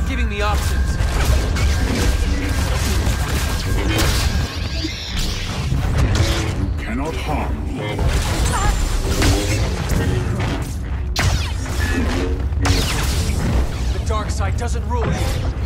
not giving me options. You cannot harm me. The dark side doesn't rule you.